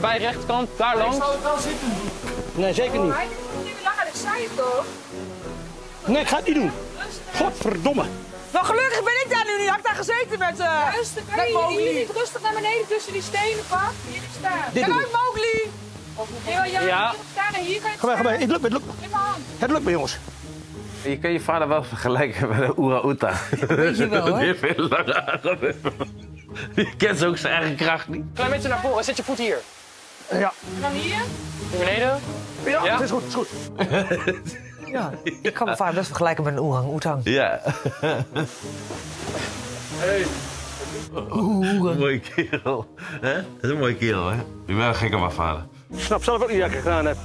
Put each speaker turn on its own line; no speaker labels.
bij de rechterkant, daar langs. Nee, zeker niet.
Hij doet niet meer langer, dat zei je toch?
Nee, ik ga het niet doen. Godverdomme.
Nou, gelukkig ben ik daar nu niet. Had ik daar gezeten met, eh
Rustig,
met
kan je niet rustig naar beneden tussen die stenen, pak? Hier staan.
Dit
Kijk uit,
ik.
Mowgli!
Ja, ja,
Ja.
hier staan en hier kan je
Ga maar, ga maar. Het lukt me, het lukt me.
In mijn hand.
Het lukt me, jongens.
Je kan je vader wel vergelijken met een Oera-Oeta.
weet je wel, hè?
Die heeft heel lange armen. Die kent ook zijn eigen kracht niet.
Klein beetje naar voren. Zet je voet hier. Ja.
En dan hier.
Hier beneden.
Ja,
Ja.
het is goed, het is goed. ja, ik kan mijn vader best vergelijken met een oerang-oetang.
Ja. Mooie kerel. hè? Dat is een mooie kerel, hè? Je bent wel gek aan mijn vader.
Ik snap zelf ook niet dat ik het gedaan heb.